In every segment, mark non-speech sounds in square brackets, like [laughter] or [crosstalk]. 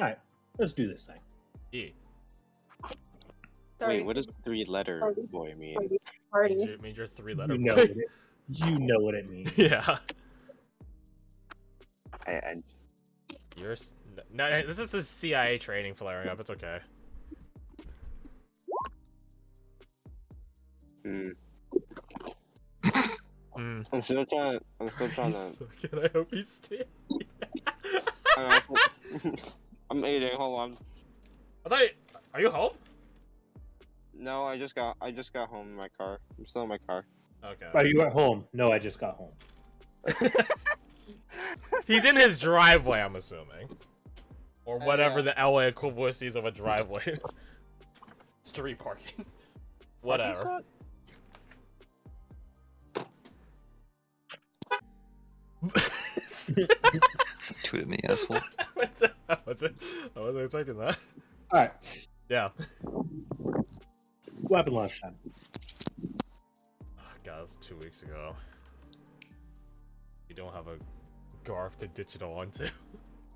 All right, let's do this thing. E. Sorry, Wait, what does three letter Party. boy mean? party. Means Party. your, means your three letter You know, boy. what it, you know what it means. [laughs] yeah. I, I, You're. s- No, this is a CIA training flaring up. It's okay. hmm. Mm. I'm still trying. I'm still trying to. So can I hope he's staying? [laughs] [laughs] I'm, eating. Hold on. I thought. You, are you home? No, I just got. I just got home in my car. I'm still in my car. Okay. Are you at home? No, I just got home. [laughs] He's in his driveway, I'm assuming. Or Uh, whatever yeah. the LA equivalencies of a driveway is. [laughs] Street parking. Parking Whatever. [laughs] spot? Tweeted me, asshole. What's it? What's it? I wasn't expecting that. All right, Yeah. what happened last time? Oh, God, that was two weeks ago. You don't have a Garth to ditch it onto. [laughs]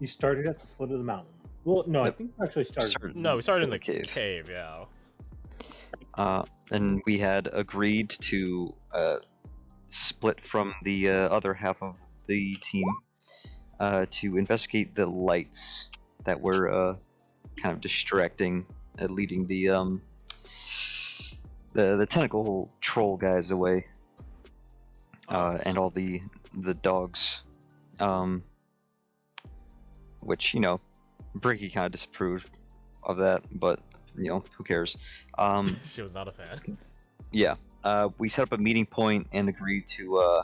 You started at the foot of the mountain. Well, no, I think you actually started. Started No, we started in the cave. cave. yeah. Uh, and we had agreed to uh, split from the uh, other half of the team uh, to investigate the lights that were uh, kind of distracting, uh, leading the um, the the tentacle troll guys away, uh, and all the the dogs, um, which you know, Briggy kind of disapproved of that, but you know, who cares? Um, [laughs] she was not a fan. yeah, uh, we set up a meeting point and agreed to uh,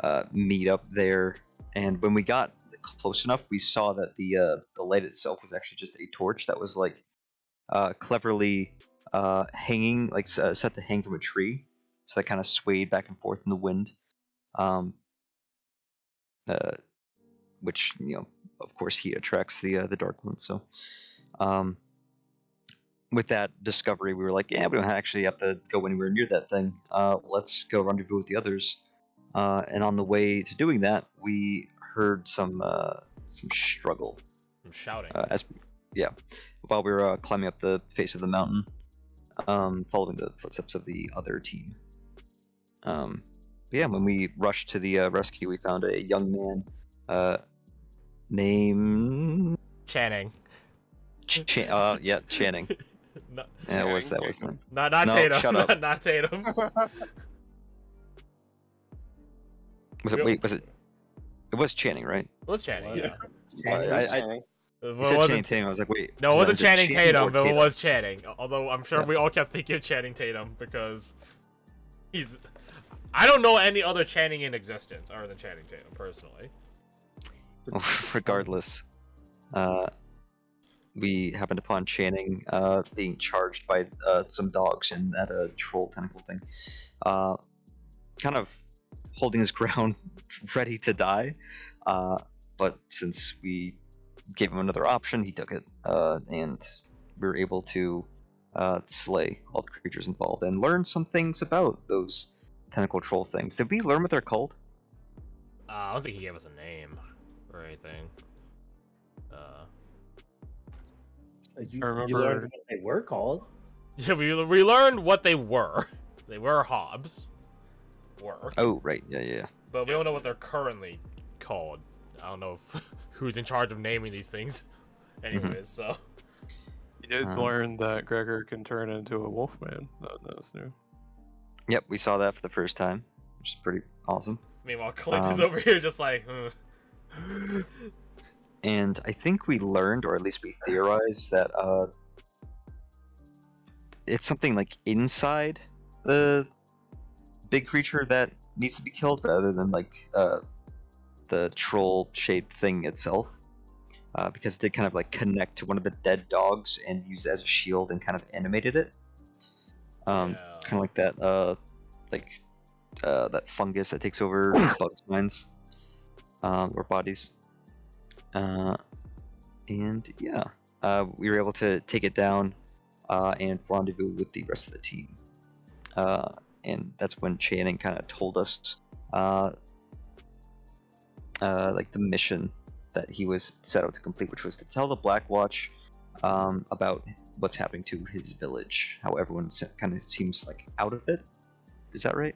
uh, meet up there. And when we got close enough, we saw that the uh, the light itself was actually just a torch that was like uh, cleverly uh, hanging, like uh, set to hang from a tree, so that kind of swayed back and forth in the wind. Um, uh, which you know, of course, heat attracts the uh, the dark one. So, um, with that discovery, we were like, yeah, we don't actually have to go anywhere near that thing. Let's go rendezvous with the others. Uh, and on the way to doing that, we heard some uh, some struggle I'm shouting. uh, as yeah, while we were uh, climbing up the face of the mountain, um, following the footsteps of the other team. Um, but yeah, when we rushed to the uh, rescue, we found a young man uh, named Channing. Ch- Chan- uh, yeah, Channing. [laughs] No, Yeah, that was that was the not not No, Tatum. shut up. Not, [laughs] not Tatum. was it? Wait, was it? It was Channing, right? It was Channing. Yeah. I- I- I- Channing. It said Channing wasn't. Tatum. I was like, wait. No, it wasn't is Channing Channing Tatum, but it was Channing. Although I'm sure Yeah. we all kept thinking of Channing Tatum because he's. I don't know any other Channing in existence other than Channing Tatum, personally. [laughs] regardless, uh, we happened upon Channing uh, being charged by uh, some dogs in that uh, troll tentacle thing, uh, kind of holding his [laughs] ground, ready to die. Uh, but since we gave him another option, he took it, uh, and we were able to uh, slay all the creatures involved and learn some things about those tentacle troll things. Did we learn what they're called? Uh, I don't think he gave us a name or anything. Uh, You, I you remember- learned what they were called. [laughs] yeah, we, we learned what they were. [laughs] They were Hobbs. Were. Oh, right, yeah, yeah. Yeah. But we don't know what they're currently called. I don't know if, [laughs] who's in charge of naming these things. [laughs] Anyways, so. You did Um, learn that Gregor can turn into a wolf man. That, was new. Yep, we saw that for the first time, which is pretty awesome. Meanwhile, Clint is Um, over here just like, "Hmm." [gasps] And I think we learned, or at least we theorized, that uh, it's something like inside the big creature that needs to be killed, rather than like uh, the troll-shaped thing itself. Uh, because it did kind of like connect to one of the dead dogs and use it as a shield and kind of animated it. Um, Yeah. kind of like that, uh, like uh, that fungus that takes over [coughs] bugs' minds um, or bodies. Uh, and yeah, uh, we were able to take it down uh, and rendezvous with the rest of the team. Uh, and that's when Channing kind of told us, uh, uh, like the mission that he was set out to complete, which was to tell the Black Watch um, about what's happening to his village. How everyone kind of seems like out of it. Is that right?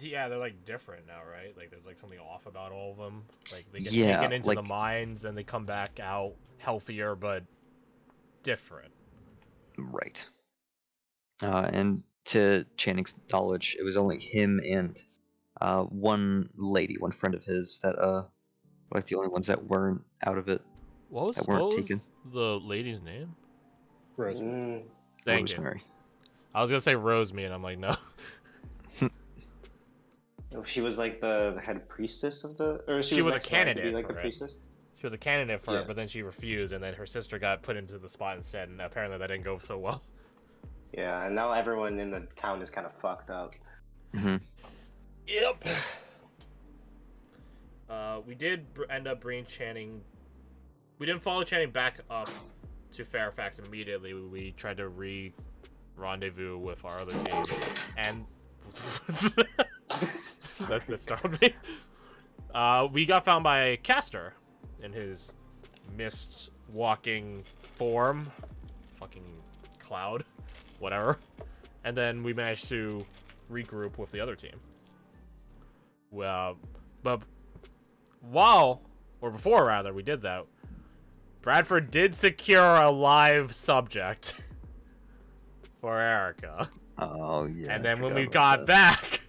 Yeah, they're like different now, right? Like there's like something off about all of them. Like they get Yeah, taken into the mines and they come back out healthier but different. Right. Uh, and to Channing's knowledge, it was only him and uh, one lady, one friend of his, that uh, were like the only ones that weren't out of it. What was, That weren't what was taken. the lady's name? Rosemary. Mm, Thank you. I was gonna say Rosemary, and I'm like, no. [laughs] Oh, She was like the, the head priestess of the, or she, She was a next to be, candidate like for the it. priestess. She was a candidate for Yeah. it, but then she refused, and then her sister got put into the spot instead, and apparently that didn't go so well. Yeah, and now everyone in the town is kind of fucked up. hmm Yep. Uh, we did br- end up bringing Channing. We didn't follow Channing back up to Fairfax immediately. We tried to re rendezvous with our other team, and [laughs] that, that startled me. Uh, we got found by Castor in his mist walking form, fucking cloud, whatever, and then we managed to regroup with the other team. Well, but while or before rather we did that, Bradford did secure a live subject [laughs] for Erica. Oh yeah. and then when forgot we got that. back,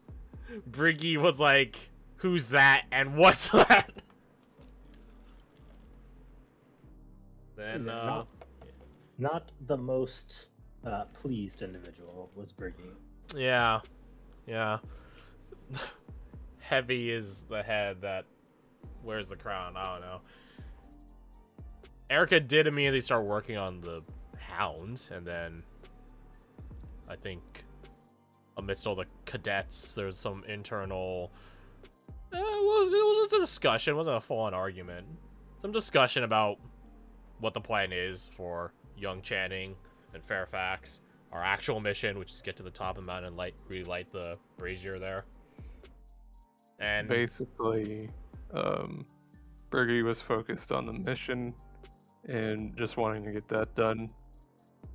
[laughs] Briggy was like, "Who's that? And what's [laughs] that?" Then uh, not- Not the most uh, pleased individual was Briggy. yeah, yeah. [laughs] Heavy is the head that wears the crown. I don't know. Erica did immediately start working on the hound, and then I think amidst all the cadets, there's some internal. Uh, it, was, just a discussion. It wasn't a full-on argument. Some discussion about what the plan is for young Channing and Fairfax. Our actual mission, which is get to the top of the mountain and light, relight the brazier there. And Basically, um, Bergie was focused on the mission and just wanting to get that done.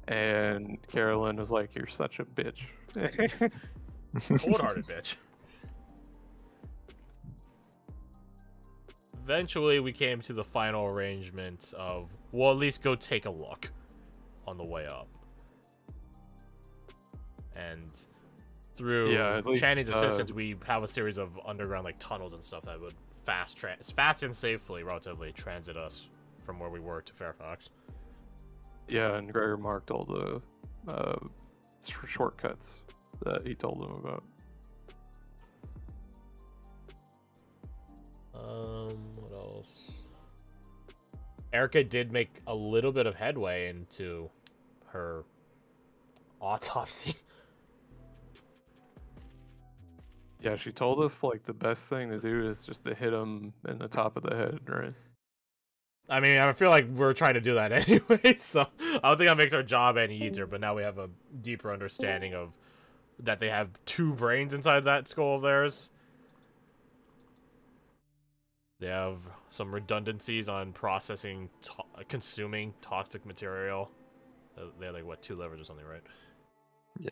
And Carolyn was like, "You're such a bitch." [laughs] cold-hearted bitch. Eventually, we came to the final arrangement of, well, at least go take a look on the way up. And through Yeah, at least, Channing's uh, assistance, we have a series of underground like tunnels and stuff that would fast, tra- fast and safely, relatively transit us from where we were to Fairfax. yeah, and Gregor marked all the uh, sh- shortcuts that he told him about. Um, what else? Erica did make a little bit of headway into her autopsy. [laughs] Yeah, she told us like the best thing to do is just to hit him in the top of the head, right? I mean, I feel like we're trying to do that [laughs] anyway, so I don't think that makes our job any easier. But now we have a deeper understanding of that they have two brains inside that skull of theirs. They have some redundancies on processing, to- consuming toxic material. Uh, They have like what two livers or something, right? Yeah.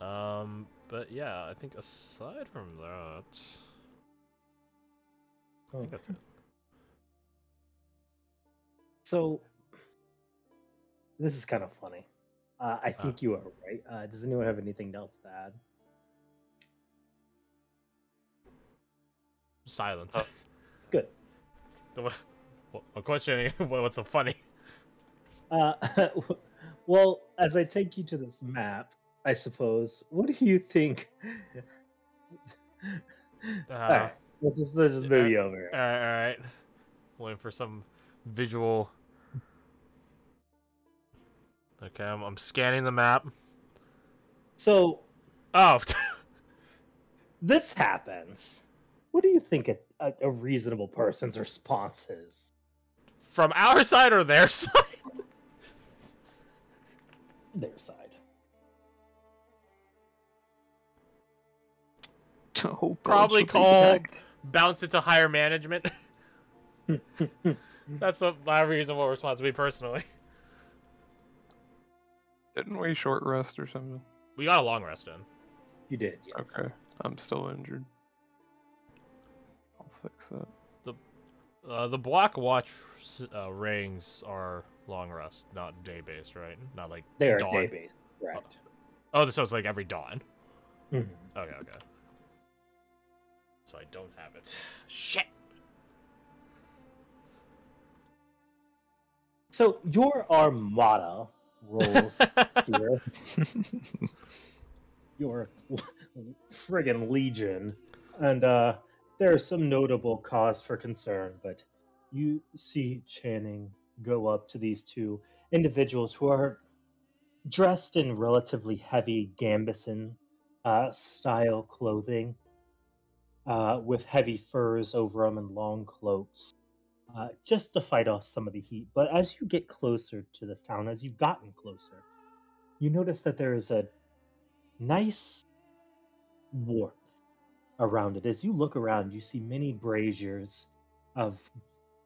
Um, but yeah, I think aside from that, I think that's it. So, this is kind of funny. Uh, I think you are right. Uh, does anyone have anything else to add? Silence. Oh. [laughs] Good. What- I'm questioning [laughs] what's so funny. Uh, [laughs] well, as I take you to this map, I suppose, what do you think? Uh, [laughs] Alright, let's just let's just move you over. All right, all right. Waiting for some visual. Okay, I'm, I'm scanning the map. So Oh, this happens. What do you think a, a, a reasonable person's response is? From our side or their [laughs] side? Their side. Oh, God, Probably so called- act. bounce it to higher management. [laughs] That's what my reasonable response would be personally. Didn't we short rest or something? We got a long rest in. You did, yeah. Okay, I'm still injured. I'll fix that. Uh, the Black Watch uh, rings are long rest, not day based, right? Not like They are dawn. day based, correct? Oh, so it's like every dawn. Mhm. Okay, okay. So I don't have it. Shit. So your armada rolls [laughs] here. Your [laughs] friggin' legion, and uh, there's some notable cause for concern. But you see Channing go up to these two individuals who are dressed in relatively heavy Gambeson uh, style clothing, uh, with heavy furs over them and long cloaks uh, just to fight off some of the heat. But as you get closer to this town, as you've gotten closer, you notice that there is a nice warmth around it. As you look around, you see many braziers of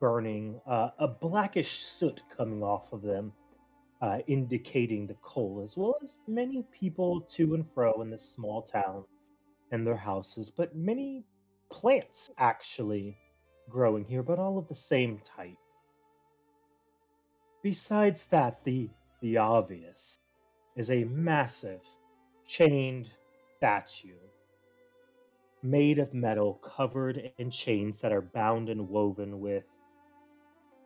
burning, uh, a blackish soot coming off of them, uh, indicating the coal, as well as many people to and fro in this small town and their houses, but many plants actually growing here, but all of the same type. Besides that, the the obvious is a massive chained statue made of metal covered in chains that are bound and woven with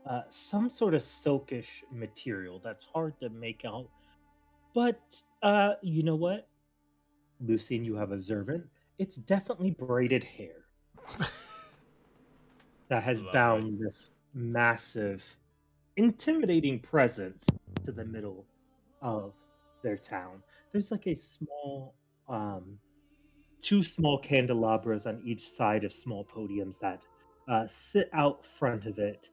uh, some sort of silkish material that's hard to make out. But uh, you know what? Lucian, you have observant. It's definitely braided hair that has Lovely. bound this massive, intimidating presence to the middle of their town. There's like a small, um, two small candelabras on each side of small podiums that uh, sit out front of it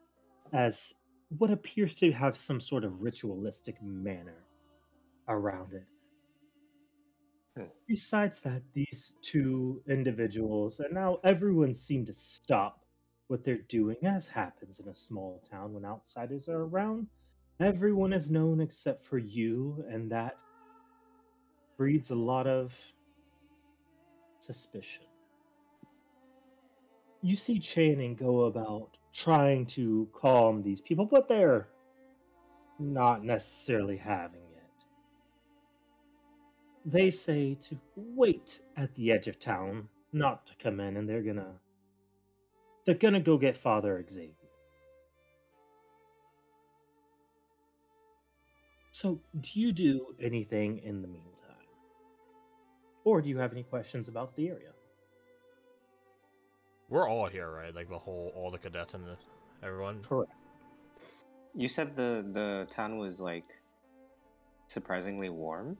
as what appears to have some sort of ritualistic manner around it. Hmm. Besides that, these two individuals, and now everyone seemed to stop what they're doing, as happens in a small town when outsiders are around. Everyone is known except for you, and that breeds a lot of suspicion. You see Channing go about trying to calm these people, but they're not necessarily having it. They say to wait at the edge of town, not to come in, and they're gonna they're gonna go get Father Xavier. So, do you do anything in the meantime? Or do you have any questions about the area? We're all here, right? Like the whole, all the cadets and the, everyone. Correct. You said the the town was like surprisingly warm.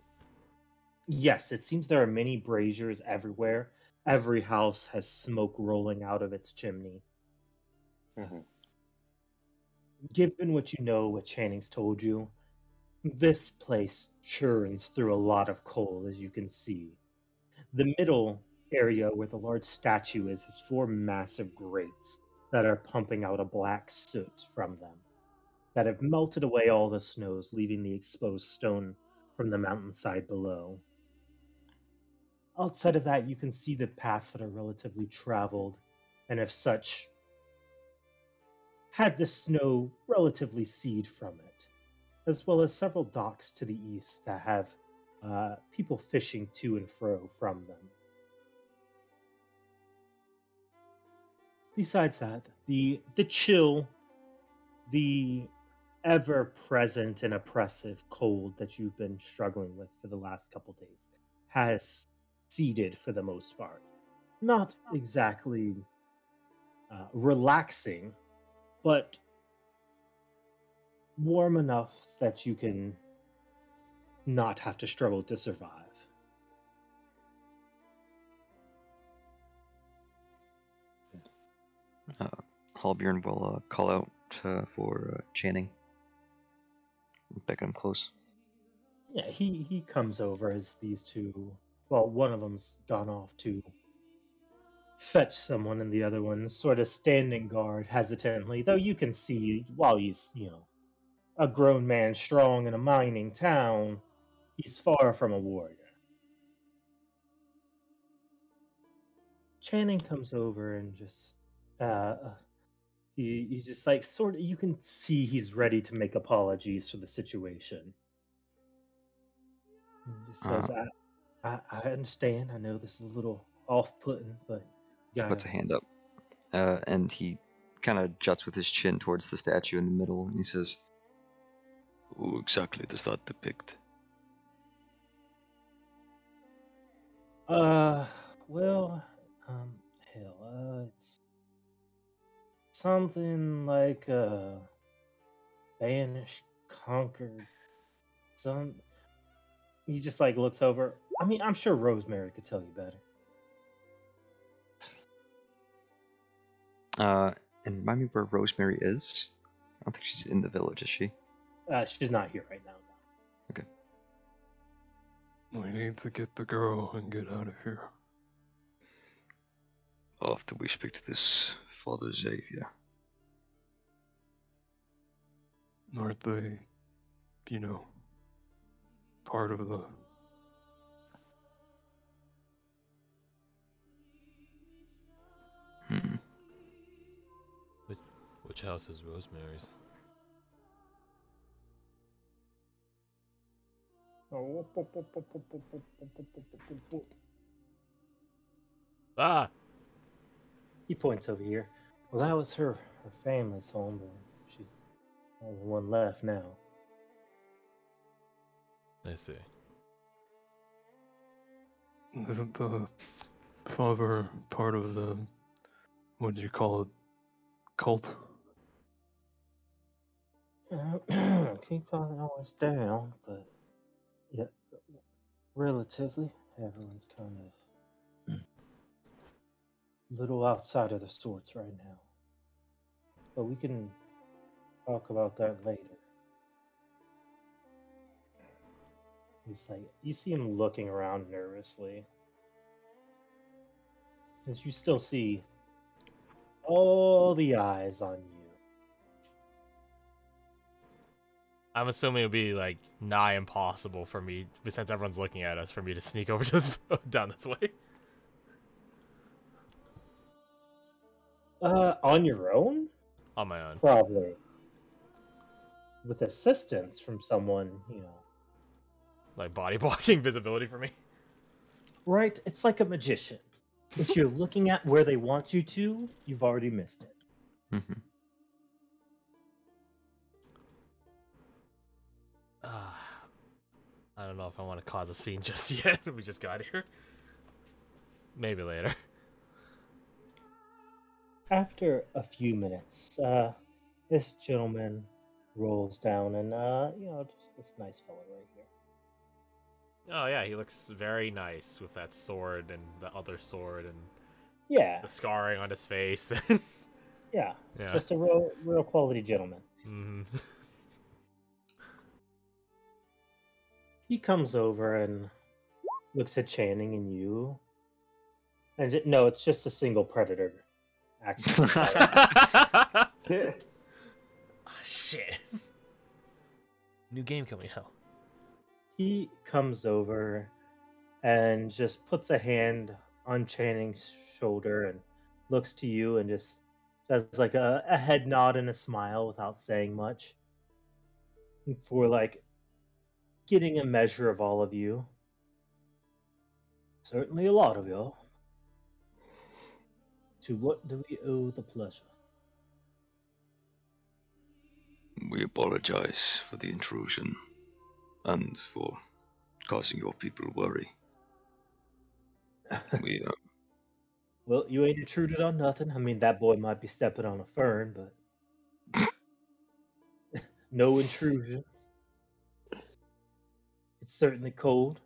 Yes, it seems there are many braziers everywhere. Every house has smoke rolling out of its chimney. Mhm. Given what you know, what Channing's told you, this place churns through a lot of coal, as you can see. The middle area where the large statue is has four massive grates that are pumping out a black soot from them that have melted away all the snows, leaving the exposed stone from the mountainside below. Outside of that, you can see the paths that are relatively traveled, and if such, had the snow relatively seed from it, as well as several docks to the east that have uh, people fishing to and fro from them. Besides that, the the chill, the ever present and oppressive cold that you've been struggling with for the last couple days has seeded for the most part. Not exactly uh, relaxing, but warm enough that you can not have to struggle to survive. Halbjorn will uh, call out uh, for uh, Channing. Beckon him close. Yeah, he he comes over as these two. Well, one of them's gone off to fetch someone, and the other one's sort of standing guard hesitantly, though you can see while he's, you know, a grown man strong in a mining town, he's far from a warrior. Channing comes over and just uh he, he's just like sort of you can see he's ready to make apologies for the situation. He just says, I, I I understand. I know this is a little off putting, but He puts a hand up, uh, and he kind of juts with his chin towards the statue in the middle, and he says, "Who exactly does that depict?" Uh, well, um, hell, uh, it's something like uh, banished, conquered, some. He just like looks over. I mean, I'm sure Rosemary could tell you better. Uh, and remind me where Rosemary is. I don't think she's in the village, is she? Uh, she's not here right now. We need to get the girl and get out of here. After we speak to this Father Xavier. Aren't they, you know, part of the. Hmm. Which house is Rosemary's? Ah! He points over here. Well, that was her her family's home, but she's the only one left now. I see. Isn't the father part of the. What do you call it? Cult? Uh, keep on always down, but yeah, relatively, everyone's kind of hmm. little outside of the sorts right now. But we can talk about that later. He's like, you see him looking around nervously. As you still see all the eyes on you. I'm assuming it would be like nigh impossible for me, since everyone's looking at us, for me to sneak over to [laughs] this down this way. Uh, on your own? On my own. Probably. With assistance from someone, you know. Like body [laughs] blocking visibility for me. Right? It's like a magician. If you're looking at where they want you to, you've already missed it. Ah, I don't know if I want to cause a scene [laughs] just yet. we just got here. Maybe later. After a few minutes, uh, this gentleman rolls down and, uh, you know, just this nice fellow right here. Oh yeah, he looks very nice with that sword and the other sword and Yeah, the scarring on his face. [laughs] yeah. yeah. Just a real, real quality gentleman. Mhm. [laughs] He comes over and looks at Channing and you. And j- no, it's just a single predator. Actually, [laughs] Ah, shit. New game coming out. he comes over and just puts a hand on Channing's shoulder and looks to you and just does like a, a head nod and a smile without saying much. For like getting a measure of all of you. Certainly a lot of y'all. To what do we owe the pleasure? We apologize for the intrusion and for causing your people worry. [laughs] We uh, Well, you ain't intruded on nothing. I mean, that boy might be stepping on a fern, but [laughs] [laughs] no intrusion. It's certainly cold.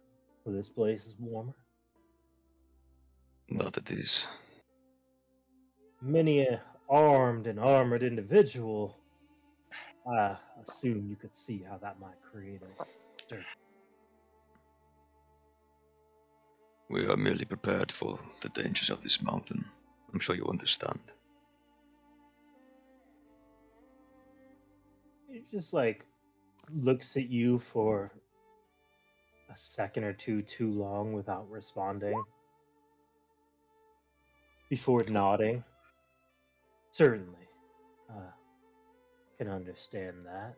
but this place is warmer. Not that it is. Many a armed and armored individual. I assume you could see how that might create a. We are merely prepared for the dangers of this mountain. I'm sure you understand. It just like looks at you for a second or two too long without responding before nodding. Certainly. Uh, can understand that.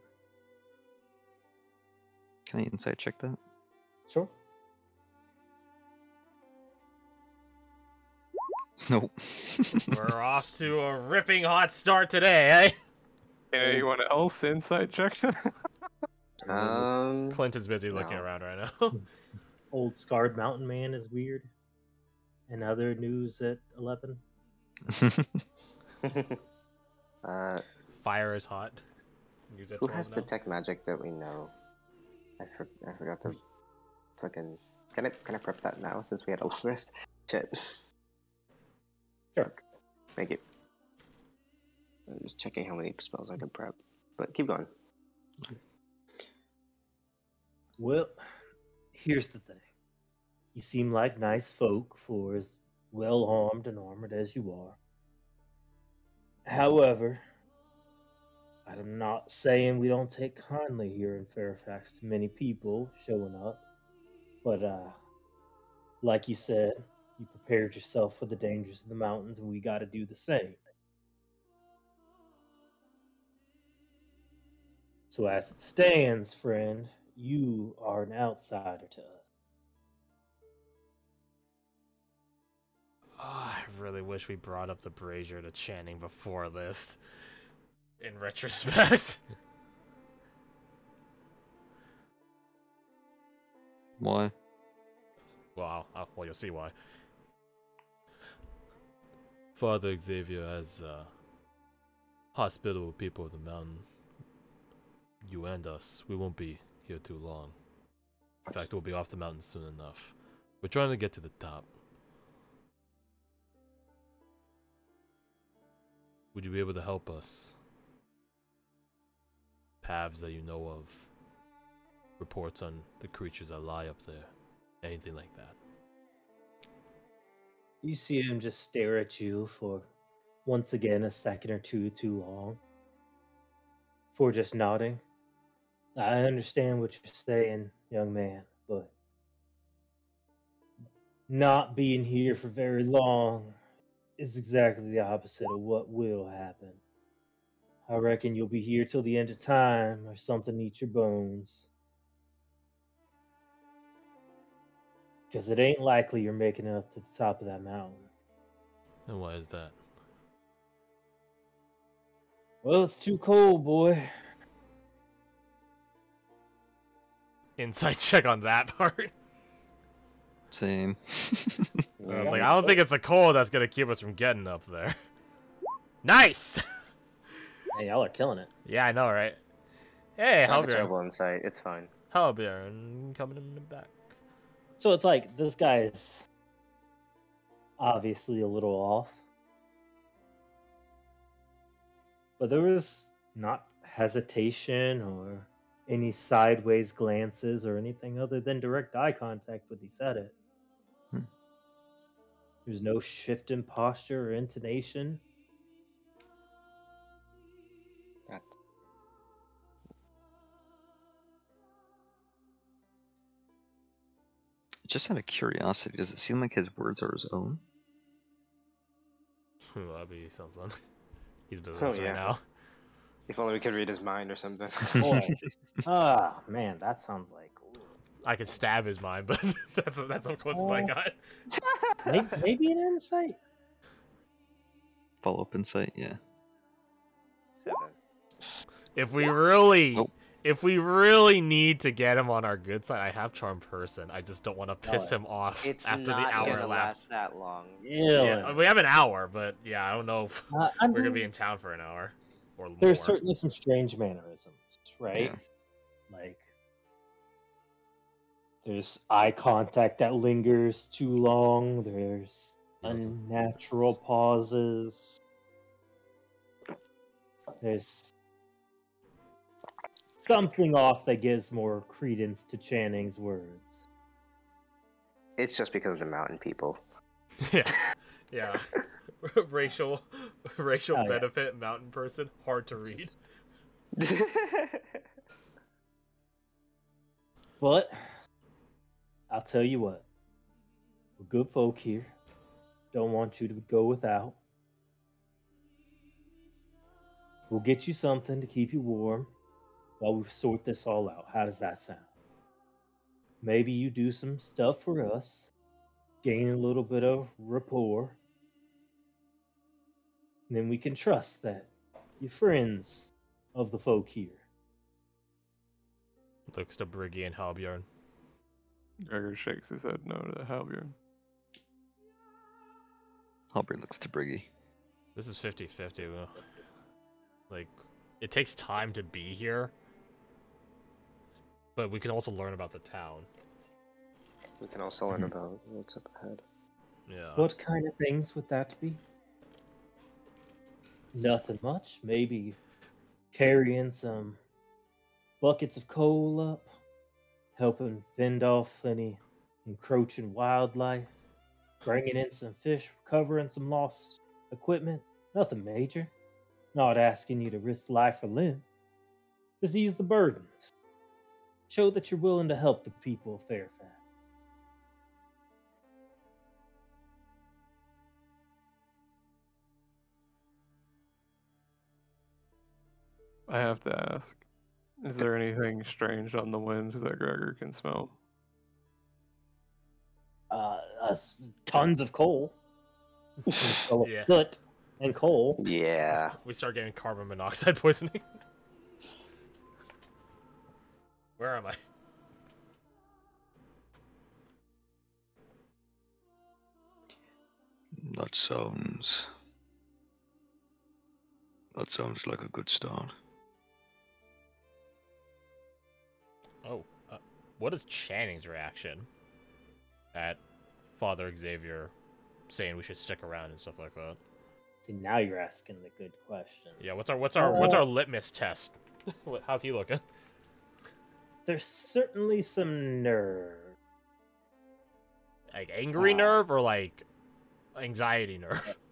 Can I inside check that? Sure. Nope. [laughs] We're off to a ripping hot start today, eh? Can anyone else inside check? [laughs] Um, Clint is busy looking No. around right now. [laughs] Old scarred mountain man is weird. And other news at 11. [laughs] uh, Fire is hot. Use it who has him the tech magic that we know? I, for- I forgot to fucking. Can I can I prep that now since we had a long rest? Shit. Sure. Thank you. I'm just checking how many spells I can prep. But keep going. Well, here's the thing. You seem like nice folk for as well armed and armored as you are. However, I'm not saying we don't take kindly here in Fairfax to many people showing up. But uh like you said, you prepared yourself for the dangers of the mountains and we gotta do the same. So as it stands, friend, you are an outsider to us. Oh, I really wish we brought up the brazier to Channing before this. In retrospect. [laughs] Why? Wow. Uh, well, you'll see why. Father Xavier has uh, hospitable people of the mountain. You and us, we won't be here too long. In fact, we'll be off the mountain soon enough. We're trying to get to the top. Would you be able to help us? Paths that you know of. Reports on the creatures that lie up there. Anything like that. You see him just stare at you for once again a second or two too long. For just nodding. I understand what you're saying, young man, but not being here for very long is exactly the opposite of what will happen. I reckon you'll be here till the end of time or something eat your bones. Because it ain't likely you're making it up to the top of that mountain. And why is that? Well, it's too cold, boy. Insight [laughs] check on that part. Same. [laughs] I was like, I don't think it's the cold that's gonna keep us from getting up there. [laughs] Nice! Hey, y'all are killing it. yeah, I know, right? Hey, I have a Halbjorn. terrible insight. It's fine. Halbjorn coming in the back. So it's like this guy's obviously a little off. But there was not hesitation or any sideways glances or anything other than direct eye contact when he said it. Hmm. There's no shift in posture or intonation. That Just out of curiosity, does it seem like his words are his own? That'd be something. [laughs] He's busy Oh, right now. If only we could read his mind or something. Boy. [laughs] ah, man, that sounds like. ooh. I could stab his mind, but [laughs] that's that's how close as I Oh. got. Maybe, maybe an insight. Follow up insight, yeah. Seven. If we really, Nope. if we really need to get him on our good side, I have charm person. I just don't want to piss Oh, him off It's after the hour gonna left. last that long. Yeah, we have an hour, but yeah, I don't know if Uh, we're gonna be in town for an hour or more. there's certainly some strange mannerisms, right? Yeah. Like there's eye contact that lingers too long. There's unnatural pauses. There's something off that gives more credence to Channing's words. It's just because of the mountain people. [laughs] yeah, yeah. [laughs] racial [laughs] racial Oh, yeah. benefit mountain person. Hard to read. Just- [laughs] But I'll tell you what, we're good folk here. Don't want you to go without. We'll get you something to keep you warm while we sort this all out. How does that sound? Maybe you do some stuff for us, gain a little bit of rapport. And then we can trust that you're friends of the folk here. Looks to Briggy and Halbjorn. Gregor shakes his head no to Halbjorn. Halberd looks to Briggy. This is 50-50. well, Like, it takes time to be here. But we can also learn about the town. we can also learn about what's up ahead. Yeah. What kind of things would that be? Nothing much. Maybe carrying some buckets of coal up, helping fend off any encroaching wildlife, bringing in some fish, recovering some lost equipment. Nothing major. Not asking you to risk life or limb. Just ease the burdens. Show that you're willing to help the people of Fairfax. I have to ask. Is there anything strange on the wind that Gregor can smell? uh, us tons of coal. [laughs] We smell Yeah. soot and coal. Yeah. we start getting carbon monoxide poisoning. [laughs] Where am I? That sounds. That sounds like a good start. What is Channing's reaction at Father Xavier saying we should stick around and stuff like that? See, now you're asking the good questions. Yeah, what's our what's our what's Uh, our litmus test? [laughs] How's he looking? There's certainly some nerve. Like angry Uh, nerve or like anxiety nerve? [laughs]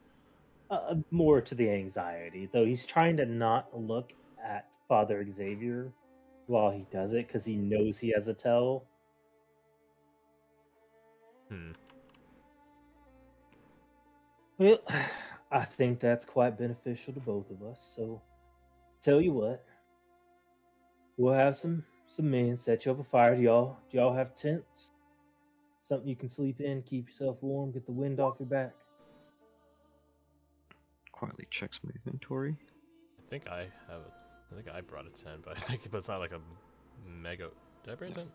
Uh, more to the anxiety, though he's trying to not look at Father Xavier while he does it because he knows he has a tell. Hmm. Well, [sighs] I think that's quite beneficial to both of us. So, tell you what, we'll have some some men set you up a fire. Do y'all do y'all have tents? Something you can sleep in, keep yourself warm, get the wind off your back. Quietly checks my inventory. I think I have it. I think I brought a tent, but I think but it's not like a mega. Did I bring a tent?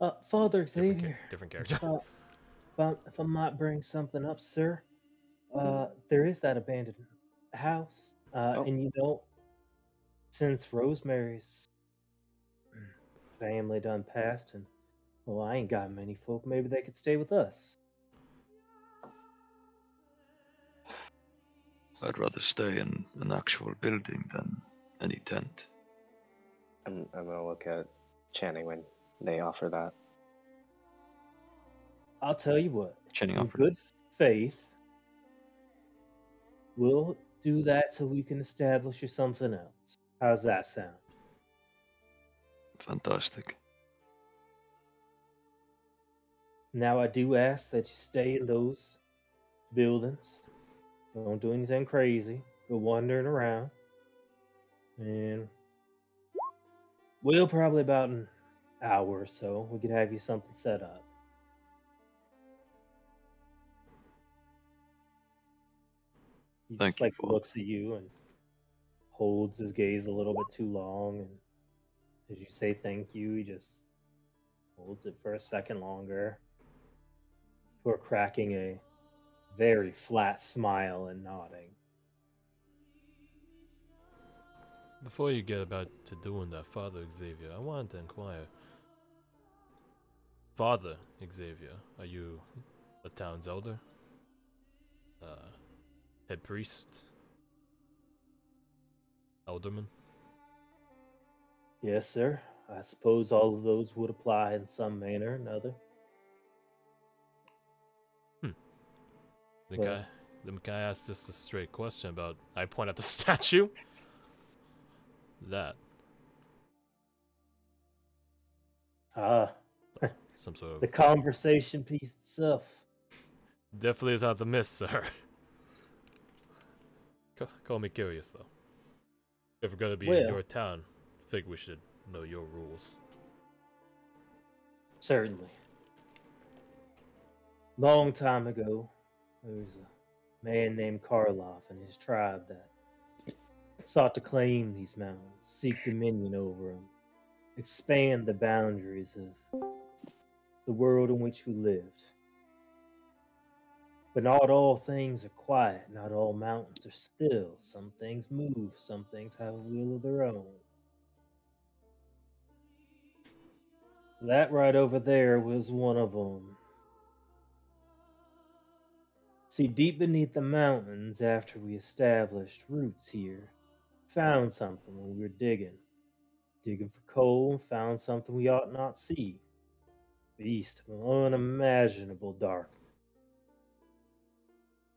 Uh, Father Different, Xavier, different character. uh, if, I, if I might bring something up, sir, uh, there is that abandoned house, uh, Oh. and you know, since Rosemary's family done passed, and well, I ain't got many folk. Maybe they could stay with us. I'd rather stay in an actual building than any tent. I'm, I'm gonna look at Channing when they offer that. I'll tell you what. Channing in offered. good faith, we'll do that till we can establish you something else. How's that sound? Fantastic. Now I do ask that you stay in those buildings. Don't do anything crazy. Go wandering around. And we'll probably about an hour or so. We could have you something set up. He Thank just you, like Father. looks at you and holds his gaze a little bit too long and as you say thank you, he just holds it for a second longer before cracking a very flat smile and nodding. Before you get about to doing that, Father Xavier, I wanted to inquire. Father Xavier, are you the town's elder? Uh, head priest? Elderman? Yes, sir. I suppose all of those would apply in some manner or another. Then Well- can I, can I ask just a straight question about? I point at the [laughs] statue. That Ah, [laughs] some sort of the conversation piece itself. definitely is out the miss, sir. Call me curious though. If we're gonna be in your town, I think we should know your rules. Certainly. Long time ago, there was a man named Karloff and his tribe that sought to claim these mountains, seek dominion over them, expand the boundaries of the world in which we lived. But not all things are quiet, not all mountains are still. Some things move, some things have a will of their own. That right over there was one of them. See, deep beneath the mountains, after we established roots here, found something when we were digging. Digging for coal found something we ought not see. Beast of unimaginable darkness.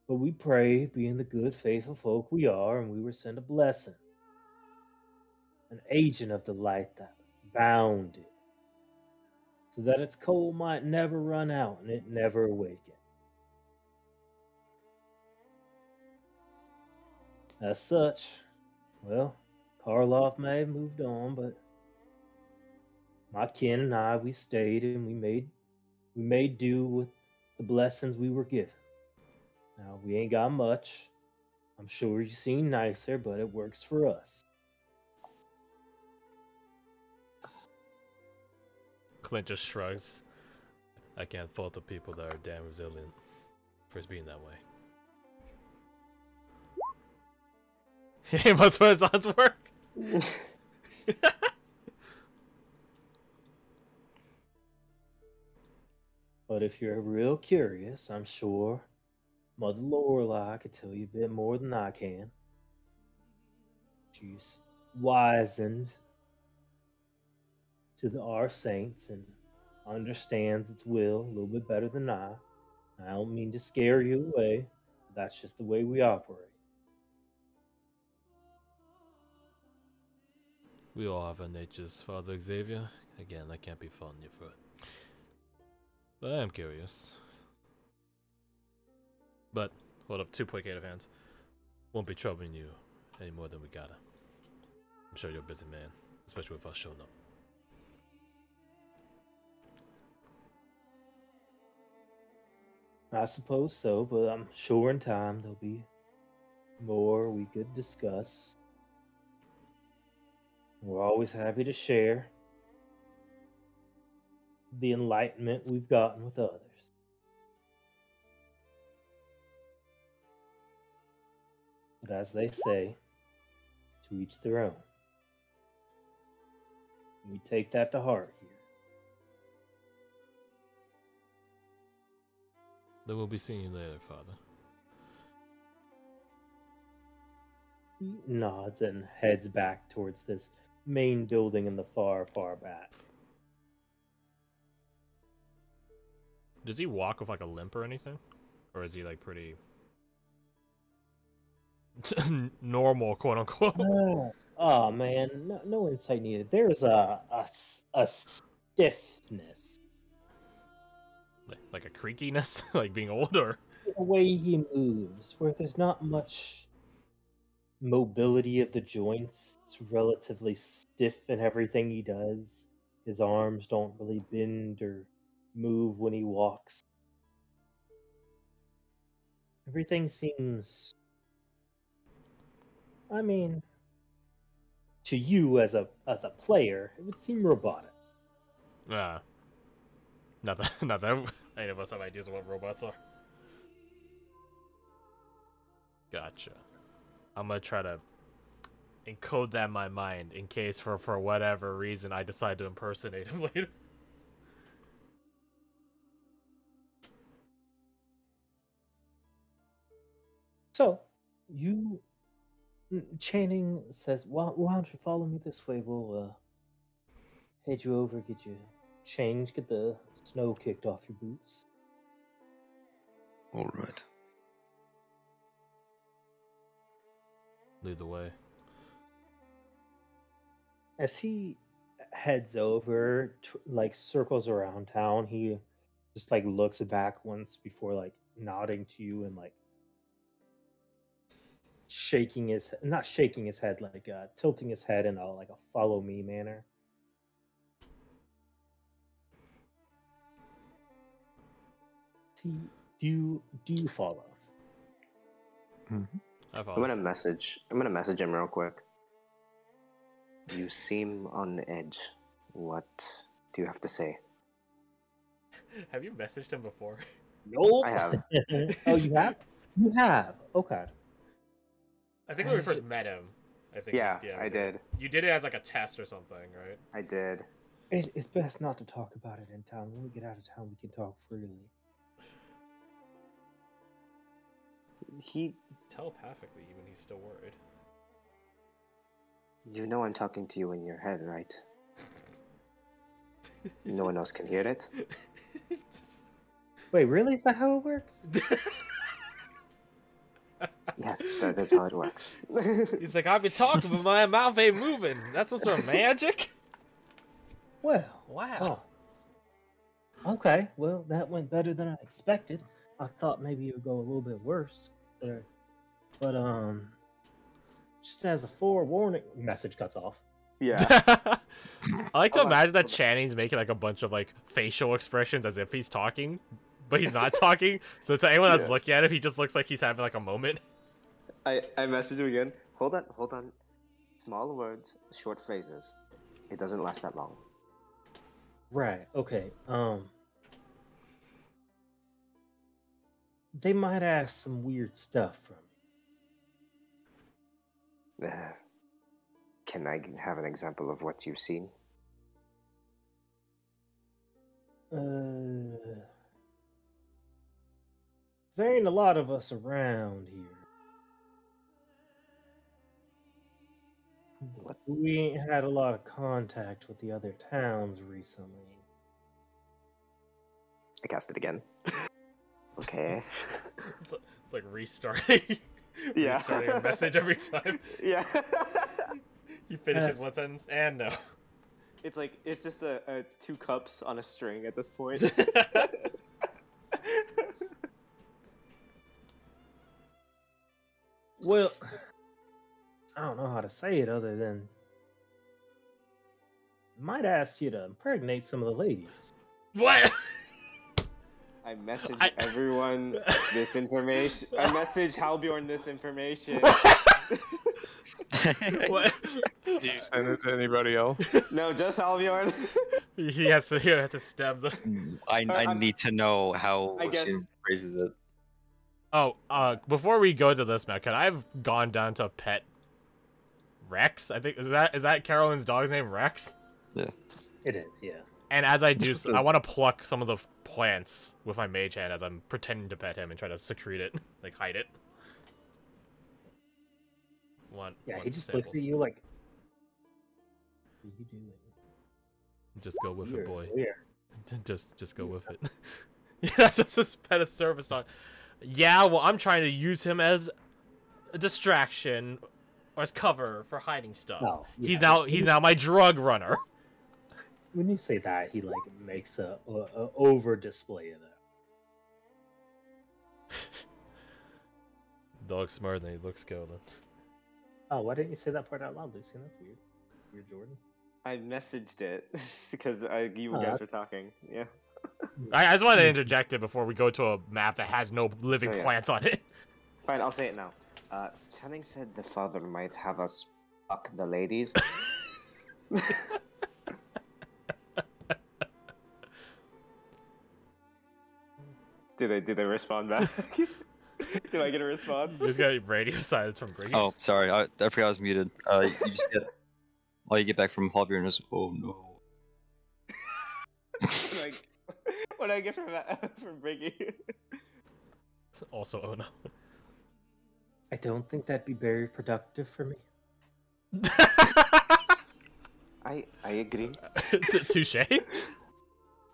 But we prayed, being the good, faithful folk we are, and we were sent a blessing. An agent of the light that bound it so that its coal might never run out and it never awaken. As such, well, Karloff may have moved on, but my kin and I, we stayed and we made we made do with the blessings we were given. Now we ain't got much. I'm sure you've seen nicer, but it works for us. Clint just shrugs. I can't fault the people that are damn resilient for being that way. [laughs] He must put John's work. [laughs] But if you're real curious, I'm sure Mother Lorelai could tell you a bit more than I can. She's wizened to the our saints and understands its will a little bit better than I. I don't mean to scare you away. But that's just the way we operate. We all have our natures, Father Xavier. Again, I can't be faulting you for it. But I am curious. But, hold up, 2.8 of hands. Won't be troubling you any more than we gotta. I'm sure you're a busy man, especially with us showing up. I suppose so, but I'm sure in time there'll be more we could discuss. We're always happy to share the enlightenment we've gotten with others. But as they say, to each their own. We take that to heart here. Then we'll be seeing you later, Father. He nods and heads back towards this main building in the far, far back. Does he walk with like a limp or anything? Or is he like pretty [laughs] normal, quote unquote? Oh, [laughs] oh, man, no, no insight needed. There's a, a, a stiffness. Like, like a creakiness, [laughs] like being older? The way he moves, where there's not much mobility of the joints. It's relatively stiff in everything he does. His arms don't really bend or move when he walks. Everything seems. I mean, to you as a as a player, it would seem robotic. nah. Not that, [laughs] not that any of us have ideas of what robots are. Gotcha. I'm gonna try to encode that in my mind in case for for whatever reason I decide to impersonate him [laughs] later. So, you. mm, Channing says, why, why don't you follow me this way? We'll uh, head you over, get you changed, get the snow kicked off your boots. All right. Lead the way. As he heads over, like circles around town, he just like looks back once before like nodding to you and like shaking his not shaking his head like uh tilting his head in a like a follow me manner. Do you, do you, do you follow? I I'm gonna message. I'm gonna message him real quick. You seem on edge. What do you have to say? [laughs] Have you messaged him before? [laughs] Nope. I have. [laughs] oh, you have? You have. Okay. I think when we first met him. I think. Yeah, we I did. You did it as like a test or something, right? I did. It, it's best not to talk about it in town. When we get out of town, we can talk freely. He. Telepathically, even he's still worried. You know I'm talking to you in your head, right? [laughs] No one else can hear it. [laughs] Wait, really? Is that how it works? [laughs] Yes, that is how it works. He's like, I've been talking, but my mouth ain't moving. That's some sort of magic. Well, Wow. oh. Okay, well, that went better than I expected. I thought maybe it would go a little bit worse. There. But, um, just as a forewarning, message cuts off. yeah. [laughs] I like to Hold on, imagine that hold. Channing's making like a bunch of like facial expressions as if he's talking, but he's not [laughs] talking. So to anyone that's Yeah. looking at him, he just looks like he's having like a moment. [laughs] I, I message him again. Hold on, hold on. Small words, short phrases. It doesn't last that long. Right, okay, um. They might ask some weird stuff from me. Uh, can I have an example of what you've seen? Uh, there ain't a lot of us around here. What? We ain't had a lot of contact with the other towns recently. I cast it again. [laughs] okay. [laughs] It's, like- it's like restarting. [laughs] Yeah. restarting a message every time. [laughs] yeah. He finishes Yes. one sentence and no. it's like it's just a uh, it's two cups on a string at this point. Well, I don't know how to say it other than. Might ask you to impregnate some of the ladies. what? I message I- everyone [laughs] this information. I message Halbjorn this information. [laughs] what? Do you send it to anybody else? [laughs] no, just Halbjorn. He has to. He has to stab the. I, I I'm- need to know how I guess- she phrases it. Oh, uh, before we go to this, man, can I have gone down to pet Rex? I think is that is that Carolyn's dog's name, Rex? Yeah, it is, yeah. And as I do, Just so, I a- want to pluck some of the plants with my mage hand as I'm pretending to pet him and try to secrete it, [laughs] like hide it. One. Yeah, one he just samples. looks at you like. What are you doing? Just go with it, You're boy. weird. [laughs] Just, just go with it. yes, this is pet a service dog. Yeah, well, I'm trying to use him as a distraction or as cover for hiding stuff. No, he's now he's now my drug runner. When you say that, he like makes a, a, a over display of that. Dog smarter than he looks, Calvin. Oh, why didn't you say that part out loud, Lucian? That's weird. Weird, Jordan. I messaged it [laughs] because I, you Oh, guys that's- were talking. Yeah. I, I just want to interject it before we go to a map that has no living Oh, yeah. plants on it. Fine, I'll say it now. Uh, Channing said the father might have us fuck the ladies. [laughs] [laughs] do they do they respond back? [laughs] do I get a response? You just got radio silence from Brady. Oh, sorry, I, I forgot I was muted. Uh, you just get all [laughs] you get back from Halbjorn is oh no. what, do I, what do I get from that [laughs] from Briggy? Also, oh no. I don't think that'd be very productive for me. I I agree. T- Touche.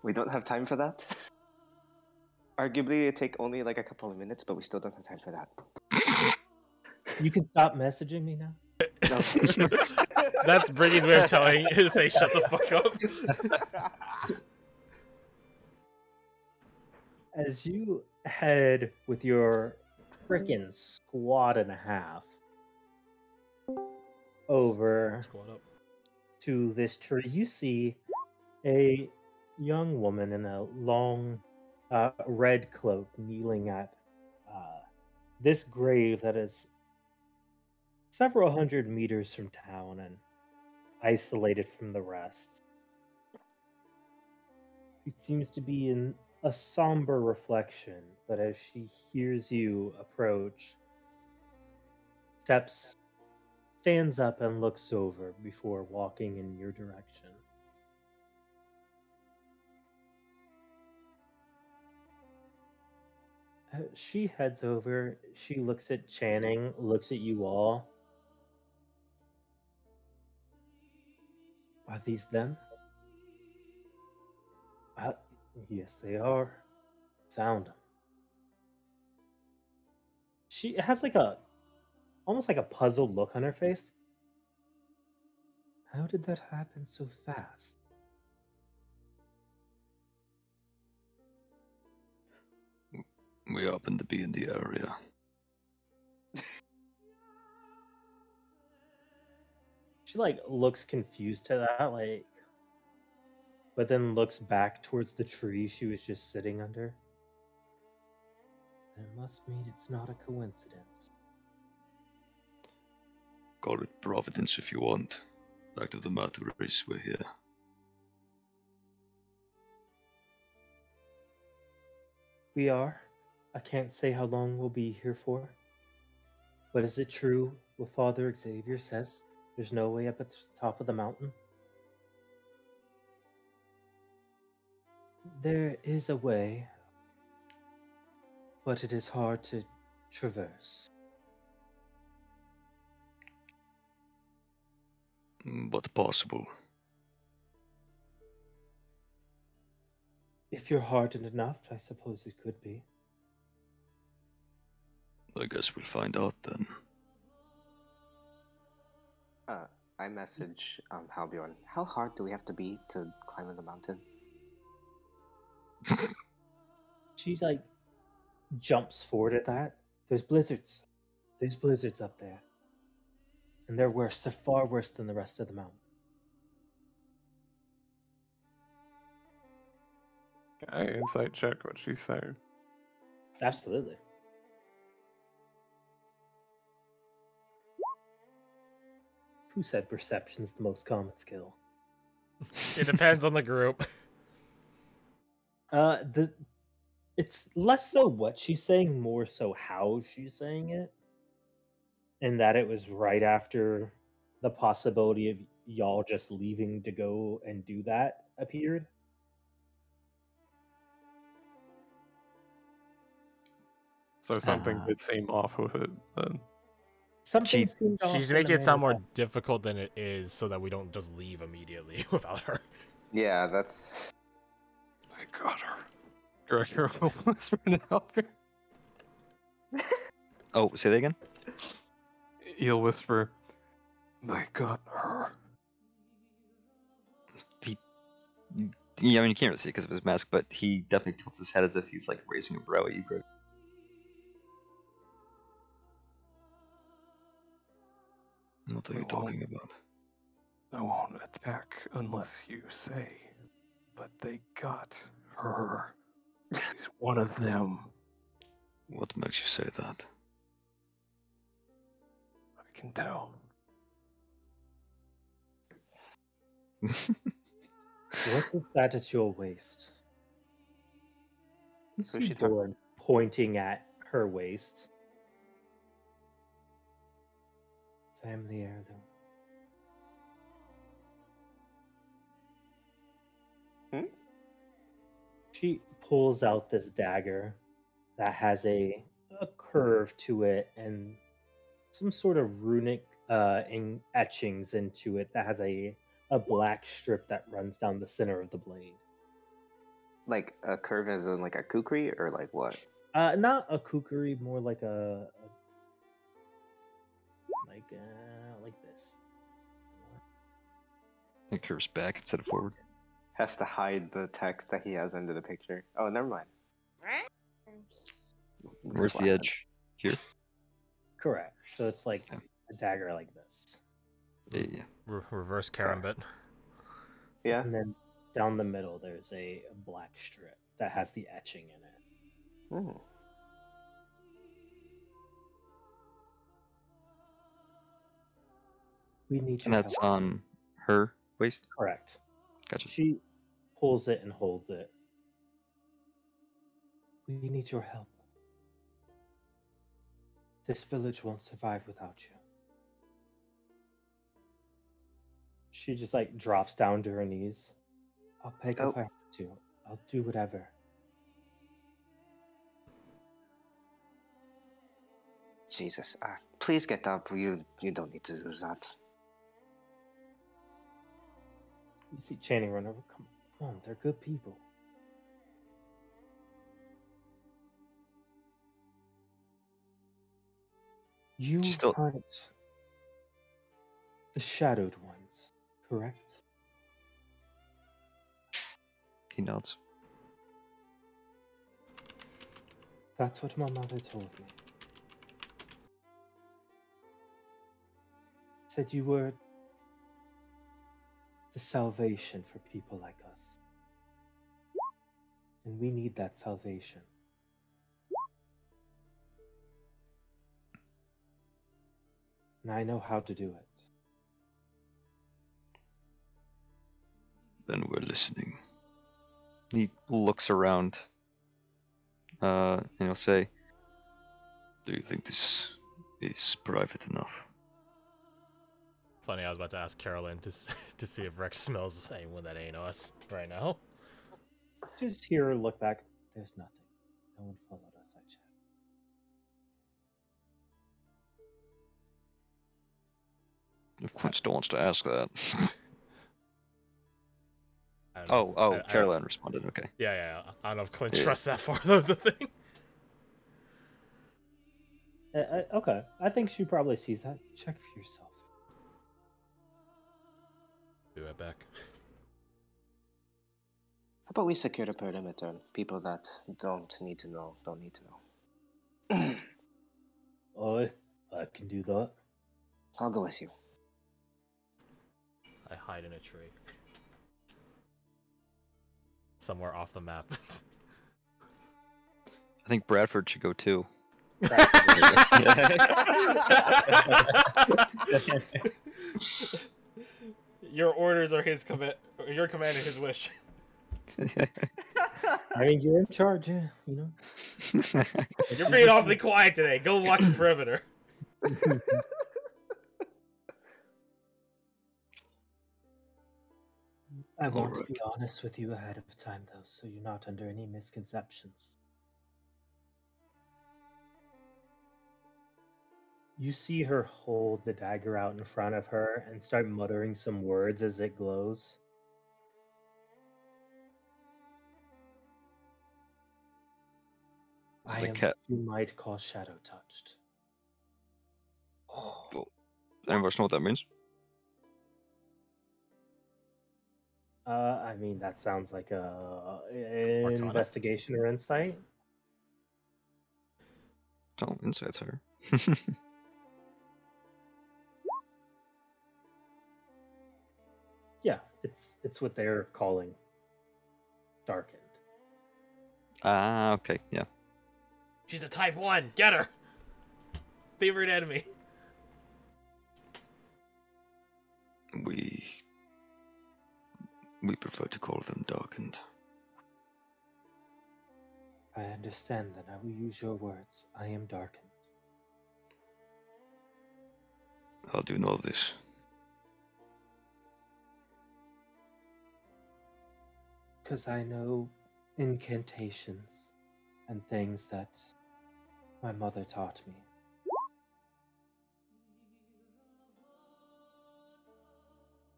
We don't have time for that. Arguably, it take only like a couple of minutes, but we still don't have time for that. You can stop messaging me now. [laughs] That's Briggy's way of telling you to say shut the fuck up. [laughs] As you head with your frickin' squad and a half over Squad up. to this tree, you see a young woman in a long uh, red cloak kneeling at uh, this grave that is several hundred meters from town and isolated from the rest. She seems to be in a somber reflection, but as she hears you approach, steps, stands up and looks over before walking in your direction. She heads over, she looks at Channing, looks at you all. Are these them? Uh, yes, they are. Found them. She has like a almost like a puzzled look on her face. How did that happen so fast? We happen to be in the area. She like looks confused to that, like, but then looks back towards the tree she was just sitting under. It must mean it's not a coincidence. Call it Providence if you want. Fact of the matter is, we're here. We are. I can't say how long we'll be here for. But is it true what Father Xavier says? There's no way up at the top of the mountain? There is a way, but it is hard to traverse. But possible. If you're hardened enough, I suppose it could be. I guess we'll find out then. Uh, I message um Halbjorn. How hard do we have to be to climb the mountain? [laughs] She like jumps forward at that. There's blizzards. There's blizzards up there. And they're worse. They're far worse than the rest of the mountain. Can I insight check what she's saying? Absolutely. Who said perception's the most common skill? It depends on the group. Uh, the it's less so what she's saying, more so how she's saying it, and that it was right after the possibility of y'all just leaving to go and do that appeared. So something Ah. did seem off with it then. Something She- seemed She's in making it sound more difficult than it is so that we don't just leave immediately [laughs] without her. Yeah, that's I got her. Director will [laughs] whisper to help her. [laughs] Oh, say that again. He'll whisper, I got her. Yeah, I mean you can't really see because of his mask, but he definitely tilts his head as if he's like raising a brow at you, Greg. What are you talking about? I won't attack unless you say. But they got her. She's one of them. What makes you say that? I can tell. [laughs] What's this that at your waist? You see she Doran pointing at her waist. Family heirloom. Hmm? She pulls out this dagger that has a, a curve to it and some sort of runic uh, in, etchings into it that has a, a black strip that runs down the center of the blade. like a curve as in like a kukri or like what? Uh, not a kukri, more like a, a uh, like this. It curves back instead of forward. Has to hide the text that he has under the picture. Oh, never mind. Right? Where's the edge? Here? Correct. So it's like Yeah. a dagger like this, Yeah, yeah. Re- reverse karambit. Yeah. and then down the middle there's a black strip that has the etching in it. Hmm. We need And your that's help. on her waist? correct. Gotcha. She pulls it and holds it. We need your help. This village won't survive without you. She just like drops down to her knees. I'll beg Oh. if I have to. I'll do whatever. Jesus. Uh, please get up. You you don't need to do that. You see Channing run over. Come on, they're good people. You still- aren't the shadowed ones, correct? He nods. That's what my mother told me. Said you were the salvation for people like us. And we need that salvation. And I know how to do it. Then we're listening. He looks around. Uh, and he'll say, Do you think this is private enough? Funny, I was about to ask Carolyn to [laughs] to see if Rex smells anyone that ain't us right now. Just hear her look back. There's nothing. No one followed us, I checked. If Clint still wants to ask that. [laughs] [laughs] Oh, oh, I- I- responded. Okay. Yeah, yeah. yeah. I don't know if Clint Yeah. trusts that far. That was the thing. Uh, uh, okay, I think she probably sees that. Check for yourself. Be right back. How about we secure the perimeter? People that don't need to know don't need to know. [clears throat] I, I can do that. I'll go with you. I hide in a tree. Somewhere off the map. [laughs] I think Bradford should go too. [laughs] [laughs] Your orders are his command. Your command is his wish. [laughs] I mean, you're in charge, yeah, you know. [laughs] You're being awfully quiet today. Go watch the perimeter. [laughs] I want to be honest with you ahead of time, though, so you're not under any misconceptions. You see her hold the dagger out in front of her and start muttering some words as it glows. I The am cat- what you might call shadow touched. Anyone else know what that means? Uh, I mean, that sounds like a Arcana? investigation or insight. Don't insight's [laughs] higher. It's it's what they're calling darkened. ah, okay, yeah. She's a type one. Get her. Favorite enemy. We. We prefer to call them darkened. I understand that. I will use your words. I am darkened. How do you know this? Because I know incantations and things that my mother taught me.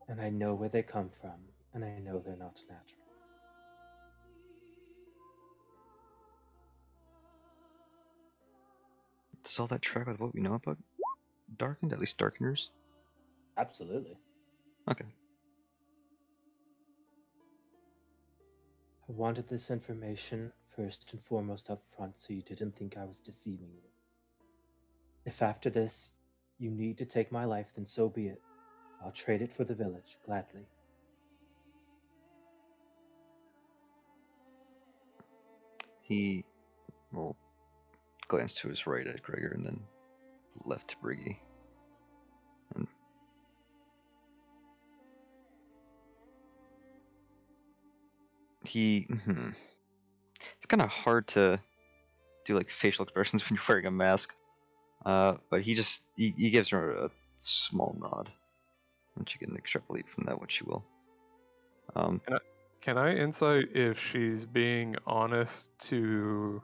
And I know where they come from, and I know they're not natural. Does all that track with what we know about darkened? At least darkeners? Absolutely. Okay. Wanted this information first and foremost up front so you didn't think I was deceiving you. If after this you need to take my life, then so be it. I'll trade it for the village, gladly. He will glance to his right at Gregor and then left to Briggy. He. Hmm. It's kind of hard to do like facial expressions [laughs] when you're wearing a mask. Uh, but he just he, he gives her a small nod, and she can extrapolate from that what she will. Um, Can I insight if she's being honest to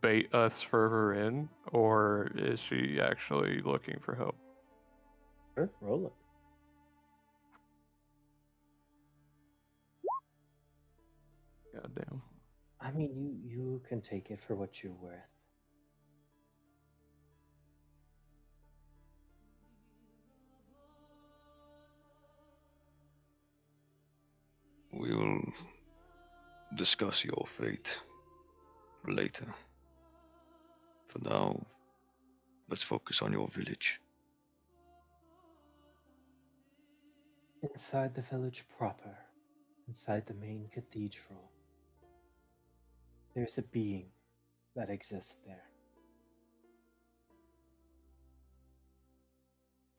bait us further in, or is she actually looking for help? Sure, roll it. God damn. I mean, you you can take it for what you're worth. We will discuss your fate later. For now, let's focus on your village. Inside the village proper, inside the main cathedral, there's a being that exists there.